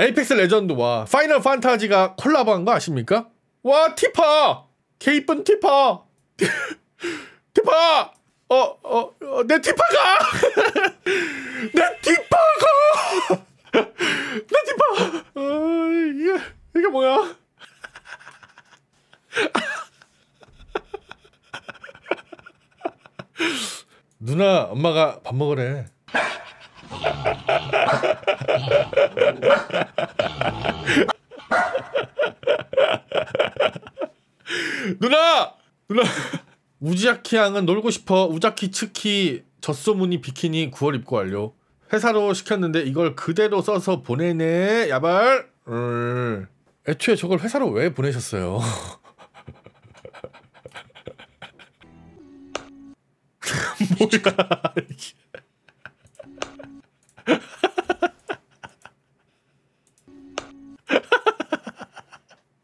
에이펙스 레전드와 파이널 판타지가 콜라보한 거 아십니까? 와 티파! 개 이쁜 티파! 티파! 어, 어, 어, 내 티파가! 내 티파가! 내 티파! 어, 이게, 이게 뭐야? 누나, 엄마가 밥 먹으래. 누나! 누나! 우지아키 양은 놀고 싶어. 우자키 츠키 젖소무늬 비키니 9월 입고 완료. 회사로 시켰는데 이걸 그대로 써서 보내네. 야발. 음. 애초에 저걸 회사로 왜 보내셨어요? 뭐야 이게.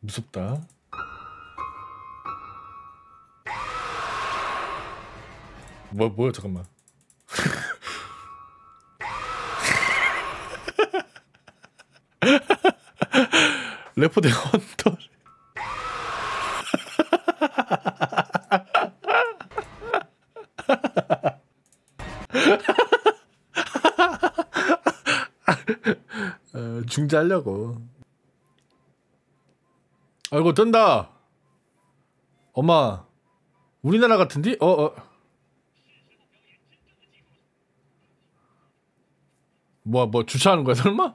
무섭다. 뭐 뭐야 잠깐만. 래퍼 대 헌터. 어, 중지하려고. 아이고 뜬다. 엄마, 우리나라 같은디? 어 어. 뭐, 뭐, 주차하는 거야, 설마?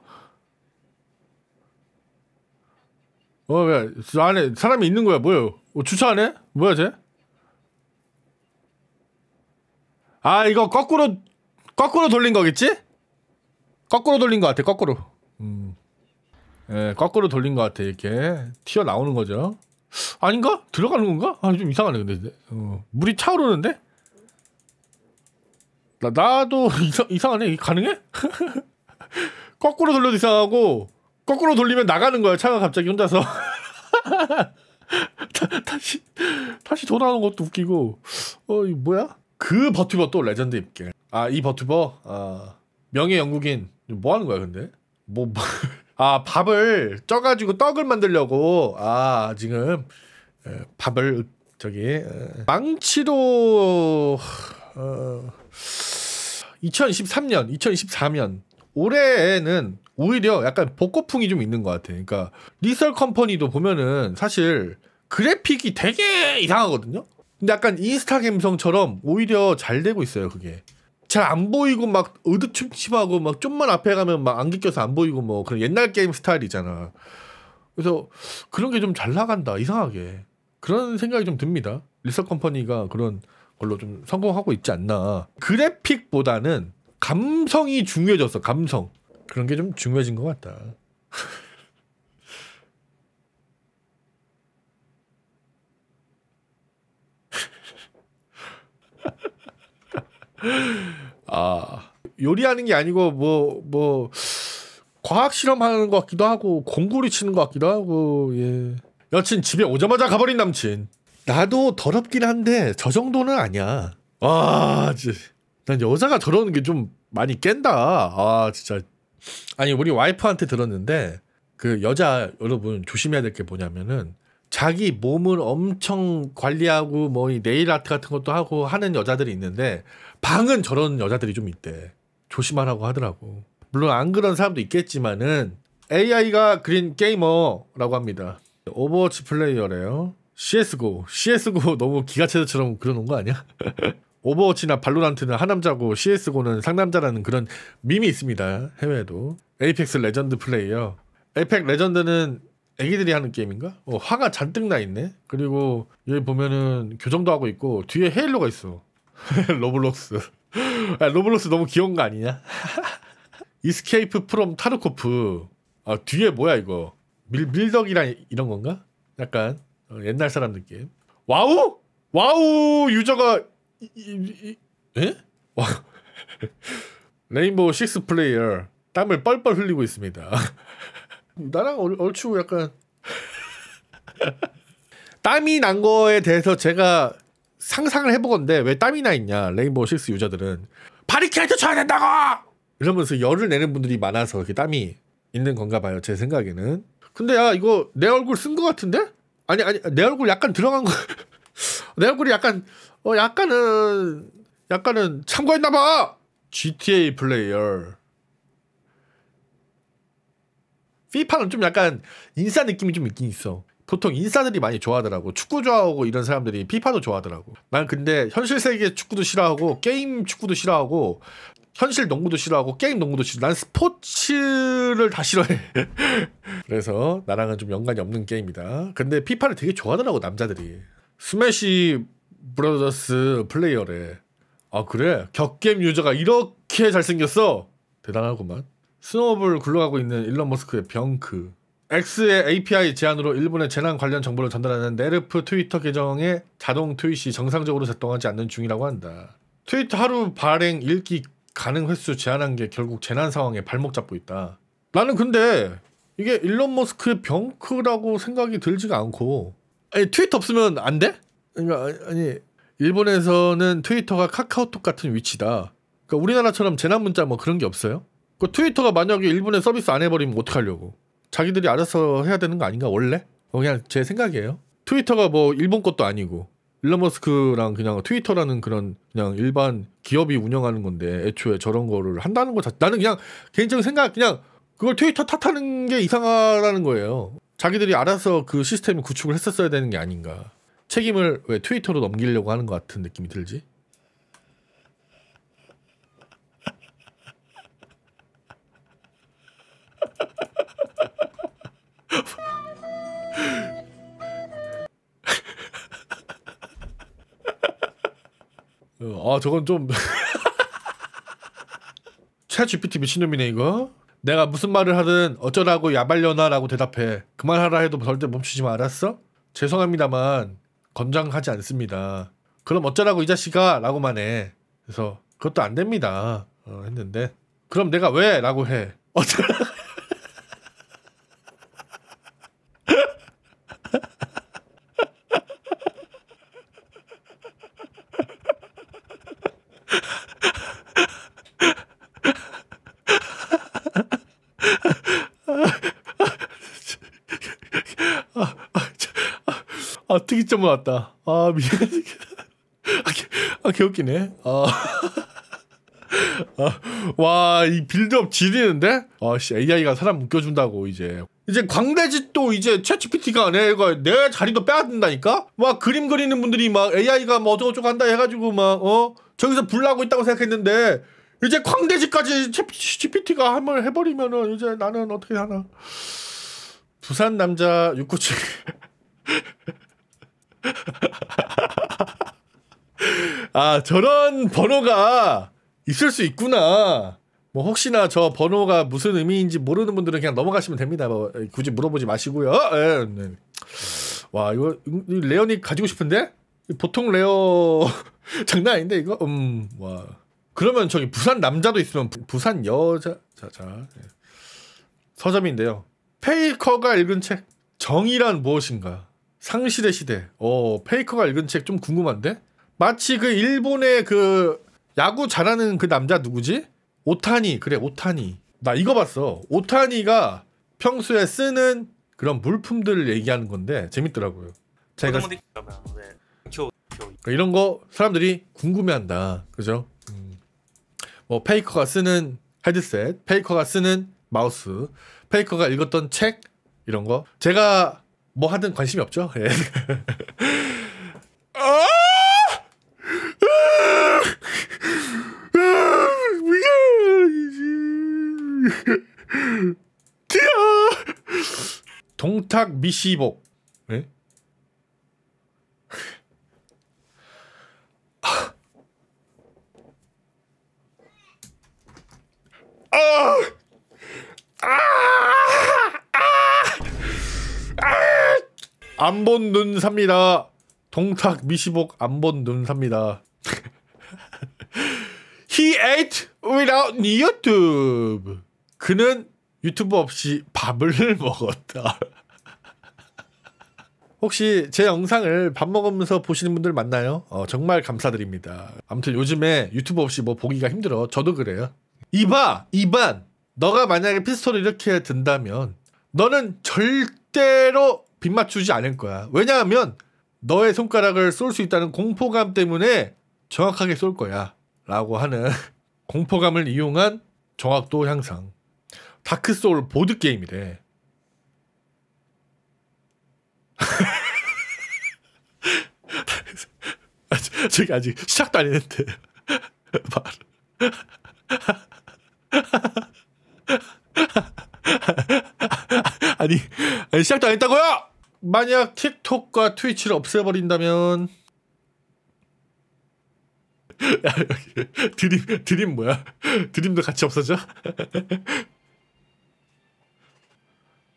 어, 왜, 저 안에 사람이 있는 거야, 뭐야? 어, 주차하네? 뭐야, 쟤? 아, 이거 거꾸로, 거꾸로 돌린 거겠지? 거꾸로 돌린 것 같아, 거꾸로. 음. 예, 거꾸로 돌린 것 같아, 이렇게. 튀어 나오는 거죠. 아닌가? 들어가는 건가? 아, 좀 이상하네, 근데. 어, 물이 차오르는데? 나, 나도 이상, 이상하네. 가능해? 거꾸로 돌려도 이상하고, 거꾸로 돌리면 나가는 거야. 차가 갑자기 혼자서. 다, 시 다시 돌아오는 것도 웃기고. 어, 이 뭐야? 그 버튜버 또 레전드 입게. 아, 이 버튜버? 아, 명예 영국인. 뭐 하는 거야, 근데? 뭐, 뭐. 아, 밥을 쪄가지고 떡을 만들려고. 아, 지금, 에, 밥을, 저기, 에, 망치로, 어, 2023년, 2024년 올해에는 오히려 약간 복고풍이 좀 있는 것 같아. 그러니까 리설 컴퍼니도 보면은 사실 그래픽이 되게 이상하거든요. 근데 약간 인스타 감성처럼 오히려 잘 되고 있어요. 그게 잘 안 보이고 막 어두침침하고 막 좀만 앞에 가면 막 안개 껴서 안 보이고 뭐 그런 옛날 게임 스타일이잖아. 그래서 그런 게 좀 잘 나간다. 이상하게 그런 생각이 좀 듭니다. 리설 컴퍼니가 그런 걸로 좀 성공하고 있지 않나. 그래픽보다는 감성이 중요해졌어. 감성. 그런 게 좀 중요해진 것 같다. 아 요리하는 게 아니고 뭐뭐 뭐 과학 실험하는 것 같기도 하고 공구리 치는 것 같기도 하고 예. 여친 집에 오자마자 가버린 남친. 나도 더럽긴 한데 저 정도는 아니야. 와 진짜 난 여자가 저러는 게 좀 많이 깬다. 아 진짜. 아니 우리 와이프한테 들었는데 그 여자 여러분 조심해야 될 게 뭐냐면은 자기 몸을 엄청 관리하고 뭐이 네일 아트 같은 것도 하고 하는 여자들이 있는데 방은 저런 여자들이 좀 있대. 조심하라고 하더라고. 물론 안 그런 사람도 있겠지만은 AI가 그린 게이머라고 합니다. 오버워치 플레이어래요. CSGO. CSGO 너무 gigachad처럼 그려놓은 거 아니야? 오버워치나 발로란트는 하남자고 CSGO는 상남자라는 그런 밈이 있습니다. 해외에도. 에이펙스 레전드 플레이어. 에이펙스 레전드는 애기들이 하는 게임인가? 어, 화가 잔뜩 나 있네. 그리고 여기 보면은 교정도 하고 있고 뒤에 헤일로가 있어. 로블록스. 아, 로블록스 너무 귀여운 거 아니냐? 이스케이프 프롬 타르코프. 아, 뒤에 뭐야 이거? 밀 밀덕이랑 이런 건가? 약간 어, 옛날 사람 느낌. 와우? 와우 유저가 이, 이, 이, 에? 와. 레인보우 식스 플레이어 땀을 뻘뻘 흘리고 있습니다. 나랑 얼, 얼추 약간 땀이 난 거에 대해서 제가 상상을 해보건데 왜 땀이 나 있냐 레인보우 식스 유저들은 바리케이트 쳐야 된다고 이러면서 열을 내는 분들이 많아서 이렇게 땀이 있는 건가 봐요. 제 생각에는. 근데 야 이거 내 얼굴 쓴 거 같은데? 아니 아니 내 얼굴 약간 들어간 거. 내 얼굴이 약간 어 약간은 약간은 참고했나 봐. GTA 플레이어. 피파는 좀 약간 인싸 느낌이 좀 있긴 있어. 보통 인싸들이 많이 좋아하더라고. 축구 좋아하고 이런 사람들이 피파도 좋아하더라고. 난 근데 현실 세계 축구도 싫어하고 게임 축구도 싫어하고 현실 농구도 싫어하고 게임 농구도 싫어. 난 스포츠를 다 싫어해. 그래서 나랑은 좀 연관이 없는 게임이다. 근데 피파를 되게 좋아하더라고 남자들이. 스매시 브라더스 플레이어래. 아 그래? 격겜 유저가 이렇게 잘생겼어? 대단하구만. snowball 굴러가고 있는 일론 머스크의 병크. X의 API 제한으로 일본의 재난 관련 정보를 전달하는 네르프 트위터 계정의 자동 트윗이 정상적으로 작동하지 않는 중이라고 한다. 트위터 하루 발행 읽기 가능 횟수 제한한 게 결국 재난 상황에 발목 잡고 있다. 나는 근데 이게 일론 머스크의 병크라고 생각이 들지가 않고 아니 트위터 없으면 안 돼? 그러니까 아니 일본에서는 트위터가 카카오톡 같은 위치다. 그러니까 우리나라처럼 재난 문자 뭐 그런 게 없어요? 그 트위터가 만약에 일본에 서비스 안 해버리면 어떡하려고? 자기들이 알아서 해야 되는 거 아닌가 원래? 어, 그냥 제 생각이에요. 트위터가 뭐 일본 것도 아니고 일론 머스크랑 그냥 트위터라는 그런 그냥 일반 기업이 운영하는 건데 애초에 저런 거를 한다는 거 자체 나는 그냥 개인적인 생각 그냥 그걸 트위터 탓하는 게 이상하다는 거예요. 자기들이 알아서 그 시스템을 구축을 했었어야 되는 게 아닌가. 책임을 왜 트위터로 넘기려고 하는 것 같은 느낌이 들지? 어, 아 저건 좀. 챗 GPT 미친놈이네 이거. 내가 무슨 말을 하든 어쩌라고 야발려나라고 대답해. 그만하라 해도 절대 멈추지 마 알았어? 죄송합니다만 권장하지 않습니다. 그럼 어쩌라고 이 자식아? 라고만 해. 그래서 그것도 안 됩니다. 어, 했는데. 그럼 내가 왜? 라고 해. 어쩌라 아 특이점 나왔다. 아 미안. 아, 개, 아 개웃기네. 아. 아, 와, 이 빌드업 지리는데? 아, 씨, AI가 사람 묶여준다고, 이제. 이제 광대짓도 이제 채 g p t 가 내가 내 자리도 빼앗는다니까? 막 그림 그리는 분들이 막 AI가 뭐 어쩌고저쩌고 한다 해가지고 막, 어? 저기서 불나고 있다고 생각했는데, 이제 광대짓까지 채 GPT가 한번 해버리면은 이제 나는 어떻게 하나. 부산 남자 697. 아, 저런 번호가 있을 수 있구나. 뭐 혹시나 저 번호가 무슨 의미인지 모르는 분들은 그냥 넘어가시면 됩니다. 뭐 굳이 물어보지 마시고요. 예, 네. 와 이거 rare니 가지고 싶은데 보통 rare 장난 아닌데 이거 음 와 그러면 저기 부산 남자도 있으면 부, 산 여자 자자 예. 서점인데요. 페이커가 읽은 책 정의란 무엇인가 상실의 시대. 어, 페이커가 읽은 책 좀 궁금한데? 마치 그 일본의 그 야구 잘하는 그 남자 누구지? 오타니. 그래, 오타니. 나 이거 봤어. 오타니가 평소에 쓰는 그런 물품들을 얘기하는 건데 재밌더라고요. 제가 그러니까 이런 거 사람들이 궁금해한다. 그죠? 음. 뭐 페이커가 쓰는 헤드셋, 페이커가 쓰는 마우스, 페이커가 읽었던 책 이런 거 제가 뭐 하든 관심이 없죠. 예. 아! 동탁 미시복. 예? 아! 아! 안 본 눈 삽니다. 동탁 미시복 안 본 눈 삽니다. He ate without YouTube. 그는 유튜브 없이 밥을 먹었다. 혹시 제 영상을 밥 먹으면서 보시는 분들 많나요? 어, 정말 감사드립니다. 아무튼 요즘에 유튜브 없이 뭐 보기가 힘들어. 저도 그래요. 이봐, 이반. 너가 만약에 피스톨을 이렇게 든다면 너는 절대로 빗 맞추지 않을 거야. 왜냐하면 너의 손가락을 쏠 수 있다는 공포감 때문에 정확하게 쏠 거야. 라고 하는 공포감을 이용한 정확도 향상. 다크소울 보드게임이래. 저기 아직 시작도 안 했는데. 아니, 아니 시작도 안 했다고요? 만약 틱톡과 트위치를 없애버린다면 야, 드림 드림 뭐야? 드림도 같이 없어져?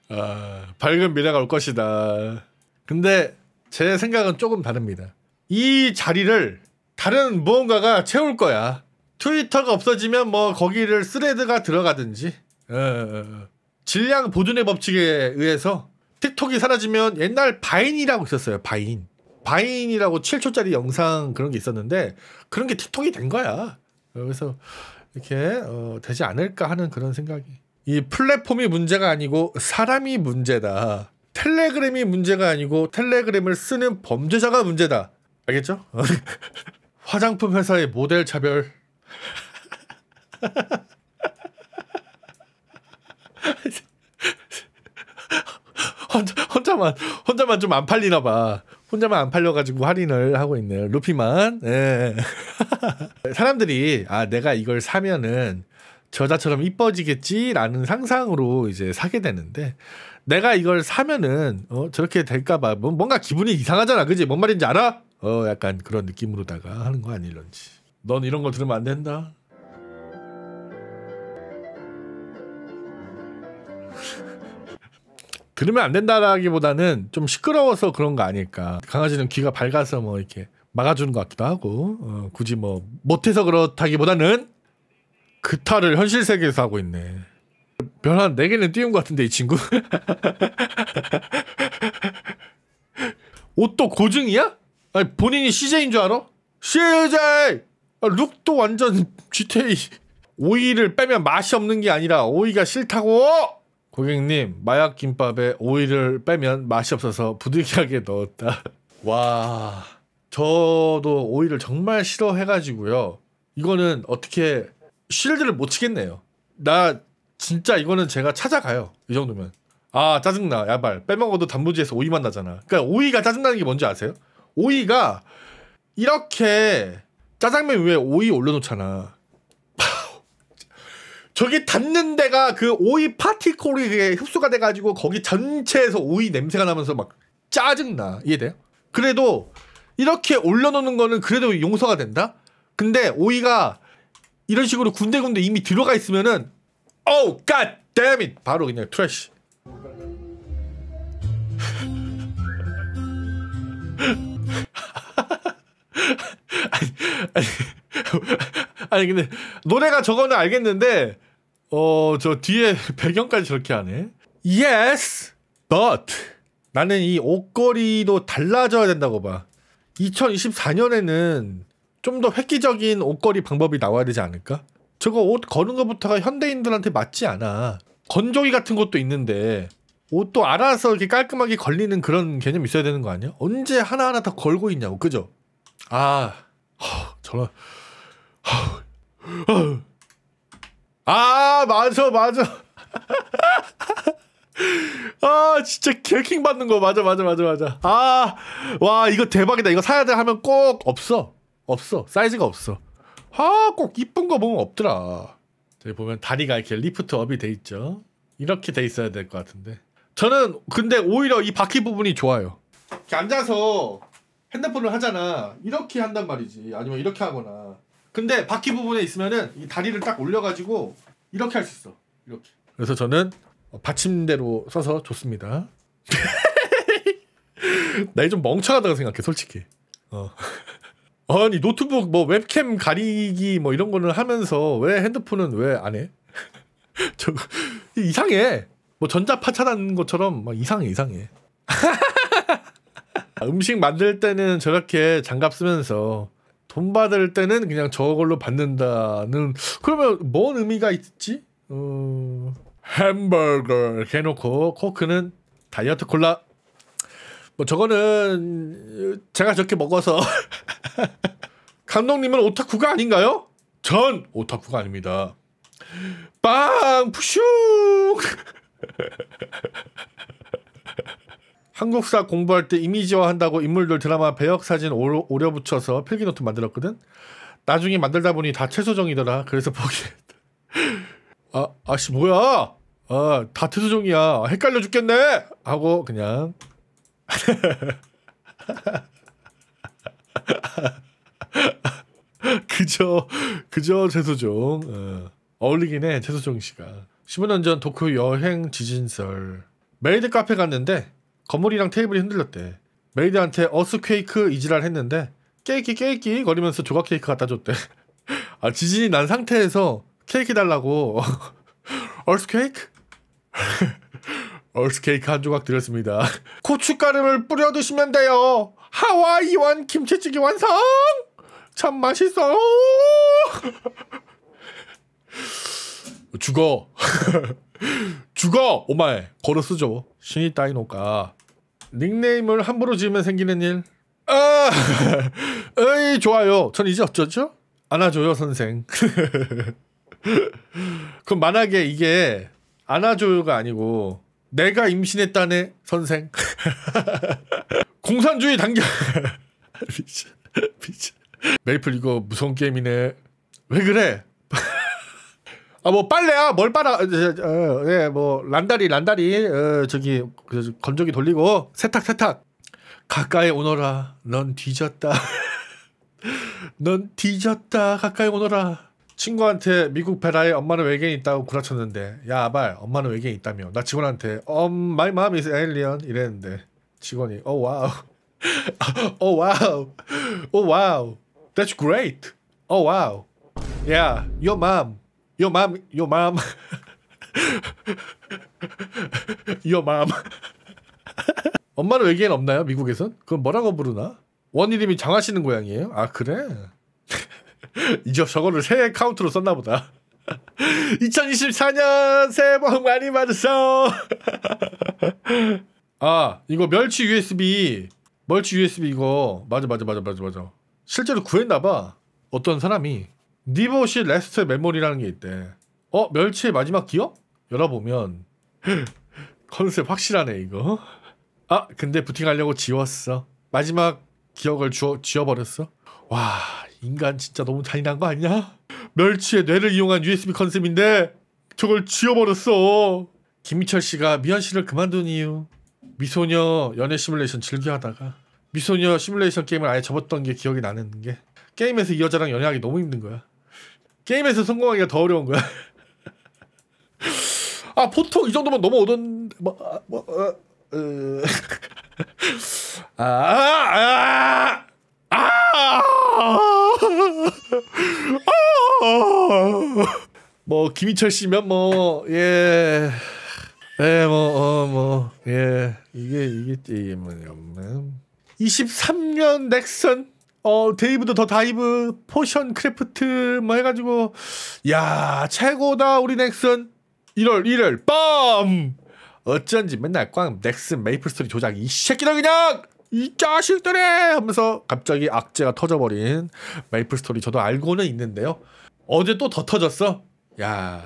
아, 밝은 미래가 올 것이다. 근데 제 생각은 조금 다릅니다. 이 자리를 다른 무언가가 채울 거야. 트위터가 없어지면 뭐 거기를 스레드가 들어가든지 어, 어, 어. 질량 보존의 법칙에 의해서 틱톡이 사라지면 옛날 바인이라고 있었어요. 바인. 바인이라고 7초짜리 영상 그런 게 있었는데 그런 게 틱톡이 된 거야. 그래서 이렇게 어, 되지 않을까 하는 그런 생각이. 이 플랫폼이 문제가 아니고 사람이 문제다. 텔레그램이 문제가 아니고 텔레그램을 쓰는 범죄자가 문제다. 알겠죠? 화장품 회사의 모델 차별. 혼자, 혼자 만 혼자만 좀 안 팔리나 봐. 혼자만 안 팔려가지고 할인을 하고 있네요. 루피만. 예. 사람들이 아 내가 이걸 사면은 저자처럼 이뻐지겠지라는 상상으로 이제 사게 되는데 내가 이걸 사면은 어 저렇게 될까봐 뭐 뭔가 기분이 이상하잖아, 그지? 뭔 말인지 알아? 어 약간 그런 느낌으로다가 하는 거 아닐런지. 넌 이런 거 들으면 안 된다. 들으면 안 된다라기보다는 좀 시끄러워서 그런 거 아닐까. 강아지는 귀가 밝아서 뭐 이렇게 막아주는 것 같기도 하고, 어, 굳이 뭐 못해서 그렇다기보다는 그 탈을 현실 세계에서 하고 있네. 별한 4개는 띄운 것 같은데, 이 친구. 옷도 고증이야? 아니, 본인이 CJ인 줄 알아? CJ! 아, 룩도 완전 GTA. 오이를 빼면 맛이 없는 게 아니라 오이가 싫다고! 고객님 마약 김밥에 오이를 빼면 맛이 없어서 부득이하게 넣었다. 와 저도 오이를 정말 싫어해가지고요. 이거는 어떻게 쉴드를 못 치겠네요. 나 진짜 이거는 제가 찾아가요. 이 정도면. 아 짜증나 야발 빼먹어도 단무지에서 오이만 나잖아. 그러니까 오이가 짜증나는 게 뭔지 아세요? 오이가 이렇게 짜장면 위에 오이 올려놓잖아. 저기 닿는 데가 그 오이 particle이 흡수가 돼가지고 거기 전체에서 오이 냄새가 나면서 막 짜증나. 이해돼요? 그래도 이렇게 올려놓는 거는 그래도 용서가 된다? 근데 오이가 이런 식으로 군데군데 이미 들어가 있으면은 어우 God damn it 바로 그냥 trash 아니, 아니, 아니 근데 노래가 저거는 알겠는데 어, 저 뒤에 배경까지 저렇게 하네. Yes, but 나는 이 옷걸이도 달라져야 된다고 봐. 2024년에는 좀 더 획기적인 옷걸이 방법이 나와야 되지 않을까? 저거 옷 거는 것부터가 현대인들한테 맞지 않아. 건조기 같은 것도 있는데 옷도 알아서 이렇게 깔끔하게 걸리는 그런 개념 있어야 되는 거 아니야? 언제 하나하나 다 걸고 있냐고, 그죠? 아, 허, 저런, 허, 허. 아 맞아 맞아. 아 진짜 개킹 받는 거. 맞아 맞아 맞아 맞아. 아 와 이거 대박이다. 이거 사야 돼 하면 꼭 없어. 없어. 사이즈가 없어. 아 꼭 이쁜 거 보면 없더라. 저기 보면 다리가 이렇게 lift up이 돼 있죠. 이렇게 돼 있어야 될 것 같은데. 저는 근데 오히려 이 바퀴 부분이 좋아요. 이렇게 앉아서 핸드폰을 하잖아. 이렇게 한단 말이지. 아니면 이렇게 하거나. 근데 바퀴 부분에 있으면은 이 다리를 딱 올려가지고 이렇게 할 수 있어. 이렇게. 그래서 저는 받침대로 써서 좋습니다. 나 좀 멍청하다고 생각해, 솔직히. 어. 아니 노트북 뭐 웹캠 가리기 뭐 이런 거는 하면서 왜 핸드폰은 왜 안 해? 저 이상해. 뭐 전자파 차단 것처럼 막 이상해 이상해. 음식 만들 때는 저렇게 장갑 쓰면서 돈 받을 때는 그냥 저걸로 받는다는 그러면 뭔 의미가 있지? 어, 햄버거 해놓고 코크는 다이어트 콜라. 뭐 저거는 제가 저렇게 먹어서 감독님은 오타쿠가 아닌가요? 전 오타쿠가 아닙니다. 빵 푸슝. 한국사 공부할 때 이미지화 한다고 인물들 드라마 배역 사진 오려, 오려 붙여서 필기노트 만들었거든. 나중에 만들다 보니 다 최소정이더라. 그래서 포기했다. 아, 아씨 뭐야? 아, 다 최소정이야. 헷갈려 죽겠네. 하고 그냥 그저 그저 최소종 어. 어울리긴 해 최소종 씨가 15년 전 도쿄 여행 지진설 메이드 카페 갔는데 건물이랑 테이블이 흔들렸대 메이드한테 어스케이크 이지랄 했는데 케이크 케이크 거리면서 조각 케이크 갖다 줬대 아 지진이 난 상태에서 케이크 달라고 earthquake earthquake 한 조각 드렸습니다 고춧가루를 뿌려 드시면 돼요 하와이완 김치찌개 완성 참 맛있어요. 죽어. 죽어. 오마에 걸어 쓰죠. 신이 따이노까. 닉네임을 함부로 지으면 생기는 일. 아, 에이 좋아요. 전 이제 어쩌죠? 안아줘요 선생. 그럼 만약에 이게 안아줘요가 아니고 내가 임신했다네 선생. 공산주의 단결. 미친 미친. 메이플 이거 무서운 게임이네. 왜 그래? 아 뭐 빨래야 뭘 빨아? 어, 예, 뭐 란다리 란다리 어, 저기 그, 건조기 돌리고 세탁 세탁 가까이 오너라. 넌 뒤졌다. 넌 뒤졌다. 가까이 오너라. 친구한테 미국 베라에 엄마는 외계인 있다고 구라쳤는데 야 아발 엄마는 외계인 있다며 나 직원한테 um my mom is alien 이랬는데 직원이 oh wow oh wow oh wow That's great. Oh wow. Yeah, your mom. Your mom. Your mom. your mom. 엄마는 외계인 없나요? 미국에선? 그건 뭐라고 부르나? 원 이름이 장하시는 고양이에요? 아 그래? 이제 저거를 새해 카운트로 썼나 보다. 2024년 새해 복 많이 받으세요. 아 이거 멸치 USB 멸치 USB 이거 맞아 맞아 맞아 맞아 맞아 실제로 구했나봐. 어떤 사람이 煮干し last memory라는 게 있대. 어 멸치의 마지막 기억? 열어보면 컨셉 확실하네 이거. 아 근데 부팅하려고 지웠어. 마지막 기억을 주워, 지워버렸어. 와 인간 진짜 너무 잔인한 거 아니야? 멸치의 뇌를 이용한 USB 컨셉인데 저걸 지워버렸어. 김희철 씨가 미연 씨를 그만둔 이유 미소녀 연애 시뮬레이션 즐겨하다가 미소녀 시뮬레이션 게임을 아예 접었던 게 기억이 나는 게 게임에서 이 여자랑 연애하기 너무 힘든 거야. 게임에서 성공하기가 더 어려운 거야. 아 보통 이 정도면 넘어오던 뭐, 아, 뭐 어, 어. 아, 아, 아, 아, 아, 뭐 김희철 씨면 뭐 예. 예, 뭐, 어, 뭐, 예, 이게, 이게, 이게 뭐냐면, 23년 넥슨 어 데이브 더 다이버 포션 크래프트 뭐 해가지고 야 최고다 우리 넥슨. 1월 1일 빰! 어쩐지 맨날 꽝 넥슨 메이플 스토리 조작 이 새끼들 그냥! 이 자식들이 하면서 갑자기 악재가 터져버린 메이플 스토리 저도 알고는 있는데요. 어제 또 더 터졌어? 야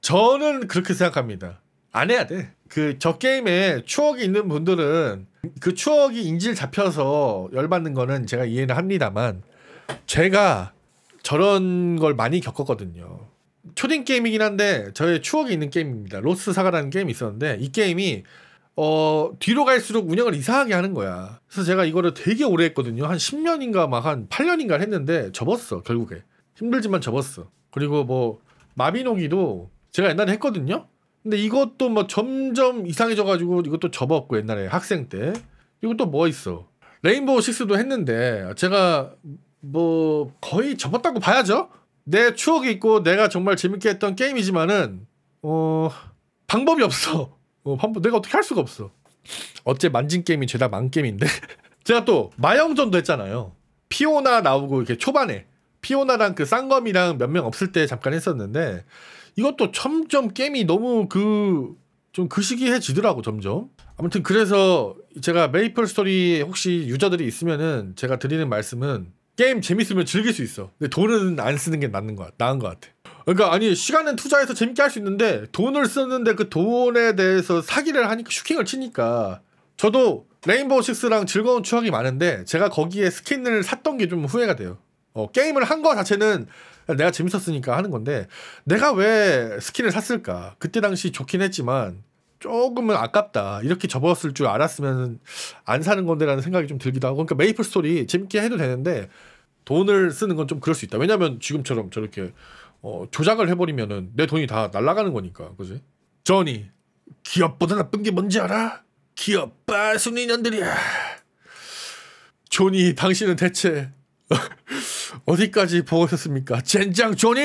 저는 그렇게 생각합니다. 안 해야 돼그 저 게임에 추억이 있는 분들은 그 추억이 인질 잡혀서 열받는 거는 제가 이해는 합니다만 제가 저런 걸 많이 겪었거든요. 초딩 게임이긴 한데 저의 추억이 있는 게임입니다. 로스트 사가라는 게임이 있었는데 이 게임이 어 뒤로 갈수록 운영을 이상하게 하는 거야. 그래서 제가 이거를 되게 오래 했거든요. 한 10년인가 막 한 8년인가 했는데 접었어 결국에. 힘들지만 접었어. 그리고 뭐 마비노기도 제가 옛날에 했거든요. 근데 이것도 뭐 점점 이상해져가지고 이것도 접었고 옛날에 학생 때. 이것도 뭐 있어? 레인보우 식스도 했는데 제가 뭐 거의 접었다고 봐야죠? 내 추억이 있고 내가 정말 재밌게 했던 게임이지만은 어 방법이 없어. 어, 방법 내가 어떻게 할 수가 없어. 어째 만진 게임이 죄다 만 게임인데. 제가 또 마영전도 했잖아요. 피오나 나오고 이렇게 초반에. 피오나랑 그 쌍검이랑 몇 명 없을 때 잠깐 했었는데 이것도 점점 게임이 너무 그 좀 그 시시해지더라고 점점. 아무튼 그래서 제가 메이플 스토리 혹시 유저들이 있으면은 제가 드리는 말씀은 게임 재밌으면 즐길 수 있어. 근데 돈은 안 쓰는 게 낫는 거 나은 것 같아. 그러니까 아니 시간은 투자해서 재밌게 할 수 있는데 돈을 쓰는데 그 돈에 대해서 사기를 하니까 슈킹을 치니까 저도 레인보우 식스랑 즐거운 추억이 많은데 제가 거기에 스킨을 샀던 게 좀 후회가 돼요. 어, 게임을 한 거 자체는 내가 재밌었으니까 하는 건데 내가 왜 스킨을 샀을까? 그때 당시 좋긴 했지만 조금은 아깝다. 이렇게 접었을 줄 알았으면 안 사는 건데라는 생각이 좀 들기도 하고 그러니까 메이플 스토리 재밌게 해도 되는데 돈을 쓰는 건 좀 그럴 수 있다. 왜냐면 지금처럼 저렇게 어, 조작을 해버리면은 내 돈이 다 날아가는 거니까, 그지? 저니 기업보다 나쁜 게 뭔지 알아? 기업 빠순이년들이야. 조니, 당신은 대체 어디까지 보고 있었습니까? 젠장 조니!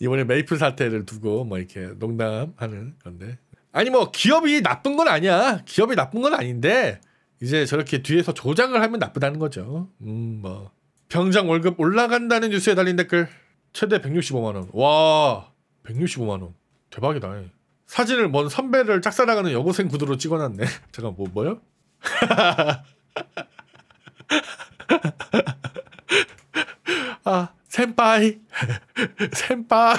이번에 메이플 사태를 두고 뭐 이렇게 농담하는 건데. 아니 뭐 기업이 나쁜 건 아니야. 기업이 나쁜 건 아닌데 이제 저렇게 뒤에서 조작을 하면 나쁘다는 거죠. 음 뭐. 병장 월급 올라간다는 뉴스에 달린 댓글. 최대 165만 원. 와, 165만 원. 대박이다. 사진을 먼 선배를 짝사랑하는 여고생 구두로 찍어놨네. 잠깐 뭐 뭐요? 아, 센파이, 센파이.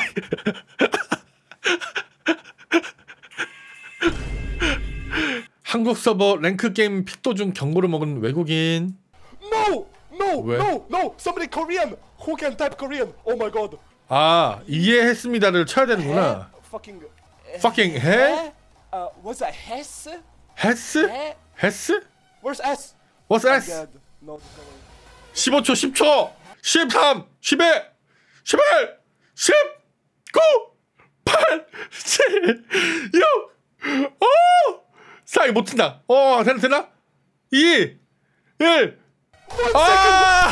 한국 서버 랭크 게임 픽도 중 경고를 먹은 외국인. No! No! 왜? No! No! Somebody Korean! Who can type Korean? Oh my god! 아 이해했습니다를 쳐야 되는구나. Fucking. Fucking 해? Uh, what's that? Hess? 해? 헤스? Where's S? What's Oh S? Way. 15초, 10초, 13, 11, 11, 10, 9, 8, 7, 6, 5, 4, 이거 못 튼다. 어, 되나, 되나? 2, 1. 아!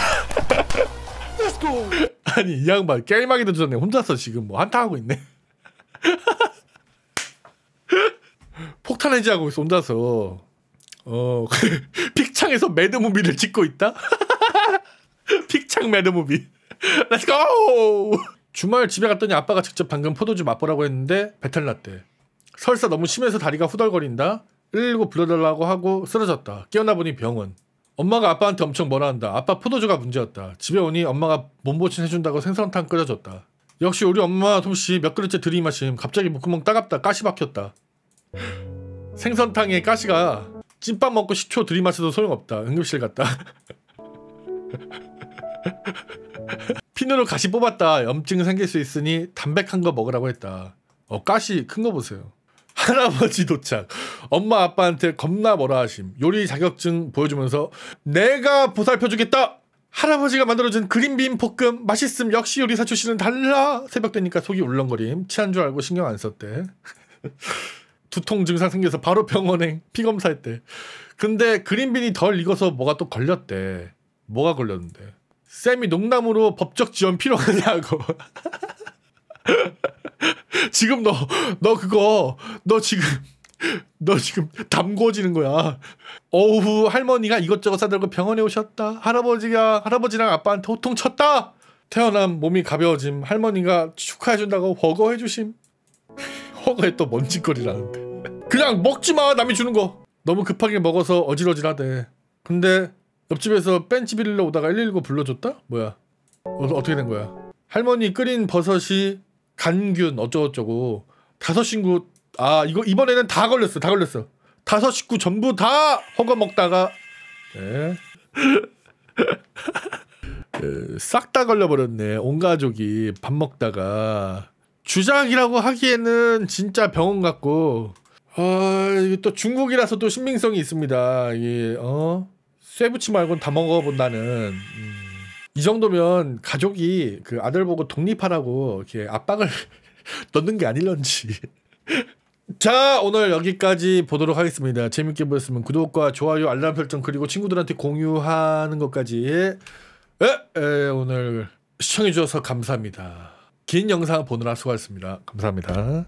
Let's go! 아니, 이 양반 게임하기도 전에 혼자서 지금 뭐 한타하고 있네. 폭탄 해제하고 있어, 혼자서. 어, pick창에서 mad movie를 찍고 있다? pick 창 mad movie. Let's go! 주말 집에 갔더니 아빠가 직접 담근 포도주 맛보라고 했는데 배탈 났대. 설사 너무 심해서 다리가 후덜거린다. 119 불러달라고 하고 쓰러졌다. 깨어나 보니 병원. 엄마가 아빠한테 엄청 뭐라 한다. 아빠 포도주가 문제였다. 집에 오니 엄마가 몸보신 해준다고 생선탕 끓여줬다. 역시 우리 엄마 솜씨 몇 그릇째 들이마심. 갑자기 목구멍 따갑다. 가시 박혔다. 생선탕에 가시가 찐밥 먹고 10초 들이마셔도 소용없다. 응급실 갔다. 핀으로 가시 뽑았다. 염증 생길 수 있으니 담백한 거 먹으라고 했다. 어, 가시 큰 거 보세요. 할아버지 도착. 엄마 아빠한테 겁나 뭐라 하심. 요리 자격증 보여주면서 내가 보살펴 주겠다. 할아버지가 만들어준 그린빈 볶음 맛있음 역시 요리사 출신은 달라. 새벽 되니까 속이 울렁거림. 취한 줄 알고 신경 안 썼대. 두통 증상 생겨서 바로 병원행 피 검사했대. 근데 그린빈이 덜 익어서 뭐가 또 걸렸대. 뭐가 걸렸는데? 쌤이 농담으로 법적 지원 필요하냐고. 지금 너, 너 그거, 너 지금, 너 지금 담궈지는 거야. 어우, 할머니가 이것저것 싸들고 병원에 오셨다. 할아버지가, 할아버지랑 아빠한테 호통 쳤다. 태어난 몸이 가벼워짐. 할머니가 축하해준다고 허거해주심. 허거에 또뭔 짓거리라는데. 그냥 먹지 마, 남이 주는 거. 너무 급하게 먹어서 어질어질하대. 근데 옆집에서 벤치 빌리러 오다가 119 불러줬다? 뭐야? 어, 어떻게 된 거야? 할머니 끓인 버섯이 간균 어쩌고저쩌고 다섯 식구 아 이거 이번에는 다 걸렸어 다 걸렸어 다섯 식구 전부 다 허거 먹다가 네. 그, 싹다 걸려버렸네 온 가족이 밥 먹다가 주작이라고 하기에는 진짜 병원 같고 아 이게 또 중국이라서 또 신빙성이 있습니다 이게 어 쇠붙이 말고는 다 먹어본 다는 음. 이 정도면 가족이 그 아들 보고 독립하라고 이렇게 압박을 넣는 게 아닐런지. 자 오늘 여기까지 보도록 하겠습니다. 재밌게 보셨으면 구독과 좋아요, 알람 설정 그리고 친구들한테 공유하는 것까지 에, 에, 오늘 시청해 주셔서 감사합니다. 긴 영상 보느라 수고하셨습니다. 감사합니다.